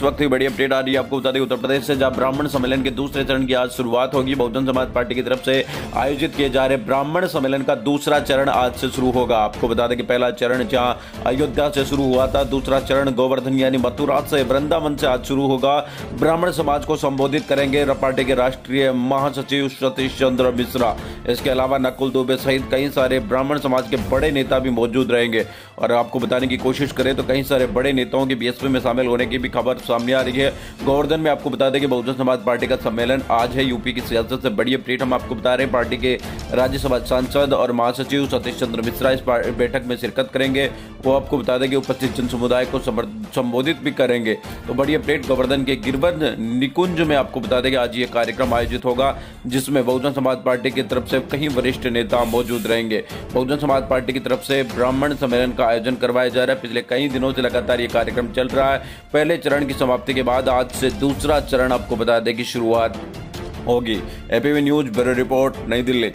इस वक्त की बड़ी अपडेट आ रही है आपको बता दें उत्तर प्रदेश से जहाँ ब्राह्मण सम्मेलन के दूसरे चरण की आज शुरुआत होगी, बहुजन समाज पार्टी की तरफ़ से आयोजित किए जा रहे ब्राह्मण सम्मेलन का दूसरा चरण आज से शुरू होगा। आपको बता दें कि पहला चरण जहाँ अयोध्या से शुरू हुआ था, दूसरा चरण गोवर्धन यानी मथुरा से वृंदावन से आज शुरू होगा। ब्राह्मण समाज को संबोधित करेंगे पार्टी के राष्ट्रीय महासचिव सतीश चंद्र मिश्रा। इसके अलावा नकुल दुबे सहित कई सारे ब्राह्मण समाज के बड़े नेता भी मौजूद रहेंगे। और आपको बताने की कोशिश करें तो कई सारे बड़े नेताओं के बीएसपी में शामिल होने की भी खबर सामने आ रही है। गोवर्धन, में आपको बता दें कि बहुजन समाज पार्टी का सम्मेलन आज है। यूपी की सियासत से बड़ी अपडेट हम आपको बता रहे हैं। पार्टी के राज्यसभा सांसद और महासचिव सतीश चंद्र मिश्रा इस बैठक में शिरकत करेंगे। वो आपको बता दें कि उपस्थित जन समुदाय को संबोधित भी करेंगे। तो बड़ी अपडेट, गोवर्धन के गिरबन निकुंज में आपको बता दें कि आज ये कार्यक्रम आयोजित होगा, जिसमें बहुजन समाज पार्टी की तरफ़ से कई वरिष्ठ नेता मौजूद रहेंगे। बहुजन समाज पार्टी की तरफ़ से ब्राह्मण सम्मेलन का आयोजन करवाया जा रहा है। पिछले कई दिनों से लगातार ये कार्यक्रम चल रहा है। पहले चरण की समाप्ति के बाद आज से दूसरा चरण आपको बता दें कि शुरुआत होगी। एपीवी न्यूज़ ब्यूरो रिपोर्ट, नई दिल्ली।